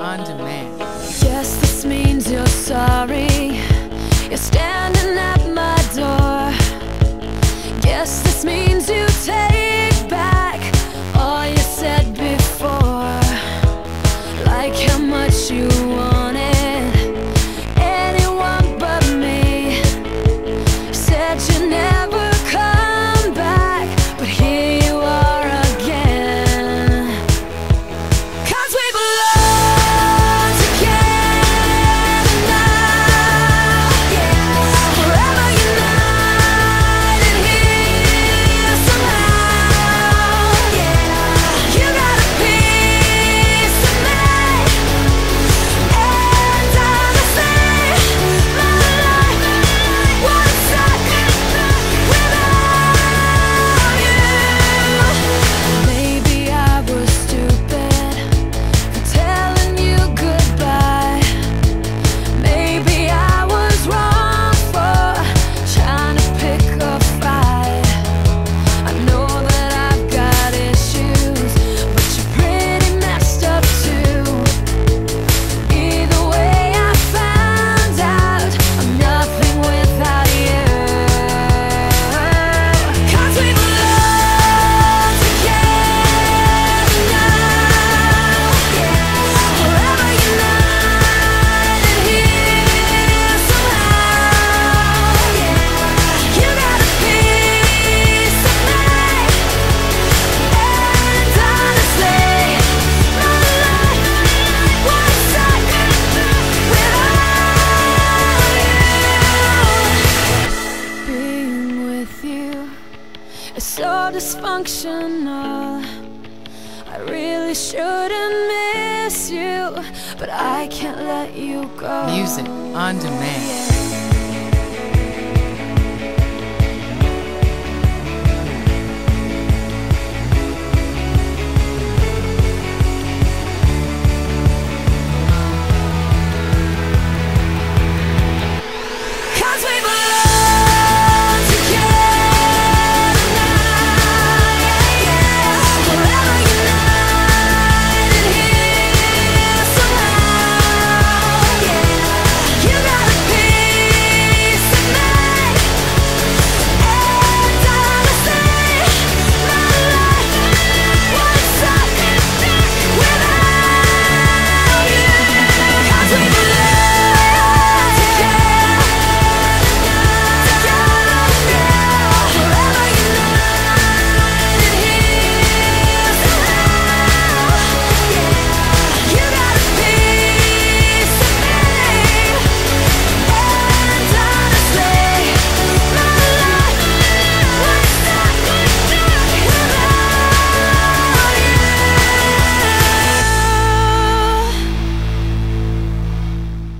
on demand. Yes, this means you're sorry. You're standing at my door. Yes, this means you take back all you said before. Like how much you wanted anyone but me. Said you never. Dysfunctional. I really shouldn't miss you, but I can't let you go. Music on demand.